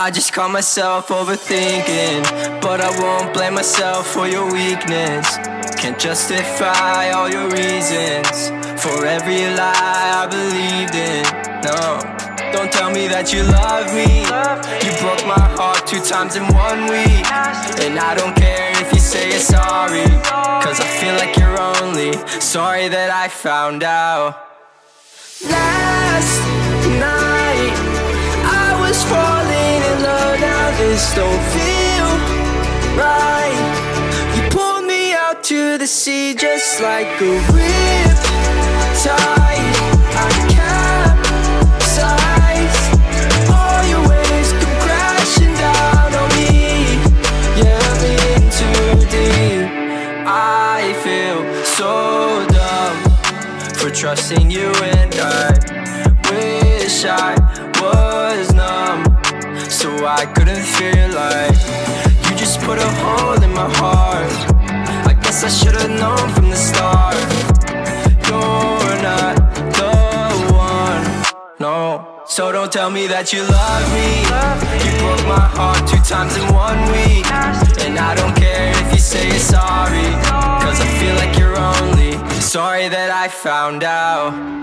I just caught myself overthinking But I won't blame myself for your weakness. Can't justify all your reasons For every lie I believed in. No, don't tell me that you love me. You broke my heart two times in one week. And I don't care if you say you're sorry Cause I feel like you're only sorry that I found out. Last this don't feel right. You pulled me out to the sea Just like a rip tide. I All your waves come crashing down on me. Yeah, I'm in too deep. I feel so dumb For trusting you and I Wish I I couldn't feel like You just put a hole in my heart. I guess I should've known from the start. You're not the one. No. So don't tell me that you love me. You broke my heart two times in one week. And I don't care if you say you're sorry Cause I feel like you're only Sorry that I found out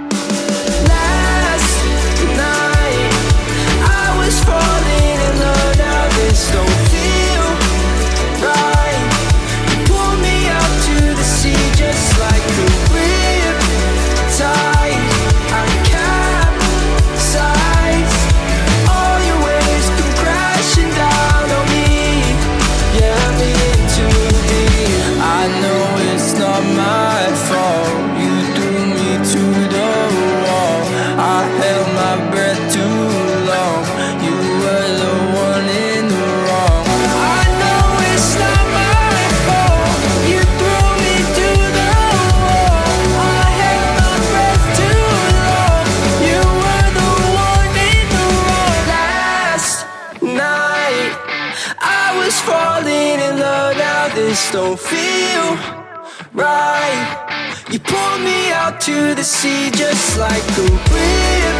was falling in love Now this don't feel right. You pulled me out to the sea Just like a rip